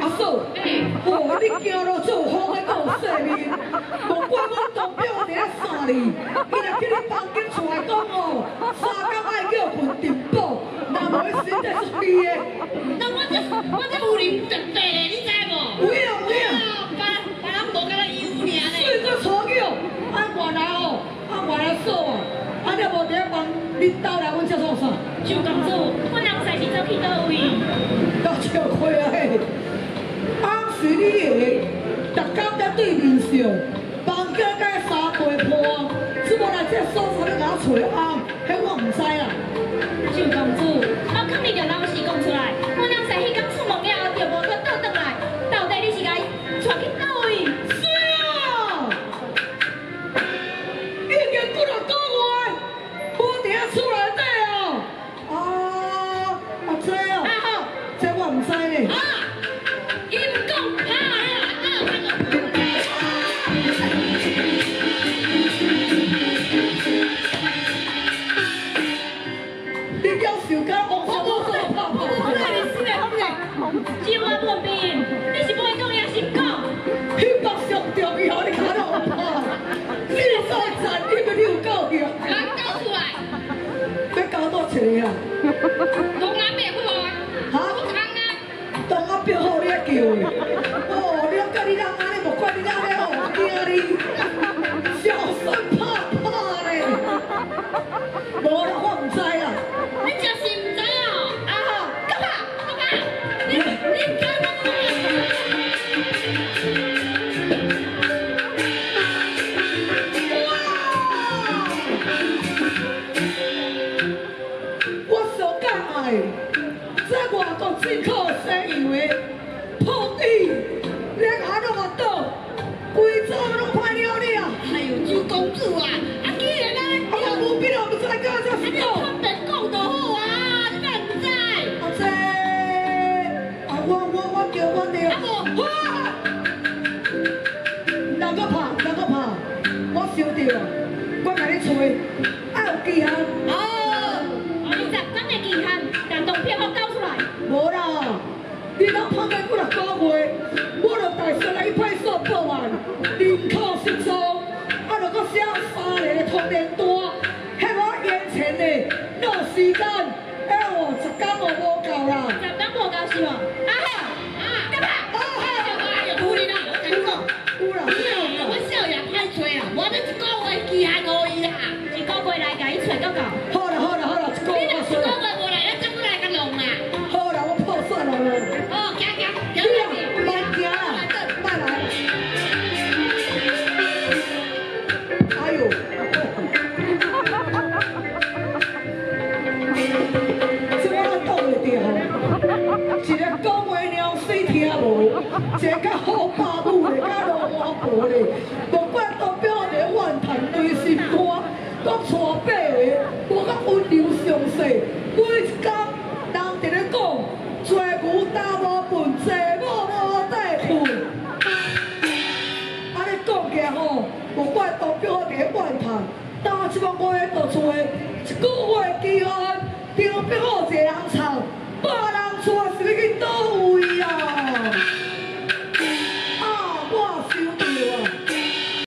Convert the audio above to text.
阿嫂，我你行路做好还够细哩，莫怪我当表在遐耍哩，伊若叫你房间出来讲哦，三更爱叫困直补，那无伊死在是你的。那我这我这有灵准备嘞，你知无？有啊有啊，别别无敢来邀你啊。所以说错叫，原来哦，啊原来嫂哦，啊你无伫遐房，你到来阮这做啥？就工作，我人。才是走去倒位。对面上，房间甲三倍破，只无来这所在你甲我找暗，迄我毋知啦。就公主，我肯定着老实讲出来，我人才迄天出门了后，就无再倒转来，到底你是甲伊带去倒位？是啊，已经几若个月，我伫遐厝内底哦。啊，啊这哦啊，好，这我毋知呢。啊，要你有够用，人搞出来，要搞到一个啊？东南北不啊？哈？不通啊！当我表好你叫的，哦，了解你人安尼，无怪你人咧好惊你，这外国进口西洋的碰椅，连下都无倒，规组拢歹了了。哎呦，周公主啊，啊既然咱啊，我无必要不知叫我这啊你是倒。看别讲就好啊，你敢唔知？啊这，啊我我我叫我着。啊无，哇！人个拍，人个拍，我想着，我甲你找，爱有期限。哦，你十天的期限，但动片我交出来。无啦，你若拍到几若个月，我就带上来去派出所报案，人口失踪，啊，就搁写三个的通电单，迄我眼前的那时间，哎呦，十天我无够啦。十天无交是无？啊好，啊干嘛？啊好哎呦，有你啦，我跟你讲。有啦，有我，少爷歹找啊，我这一个月期限无伊啦，一个月来甲伊找到到。一个好爸母的，较落花婆的，无管代表一个怨叹对心肝，讲娶八个，无较温柔详细，每一天人伫咧讲，做牛担无粪，坐某无地困。安尼讲起吼，无怪代表我伫咧怨叹，当即摆我喺度做一个月期限，张表好一个人臭，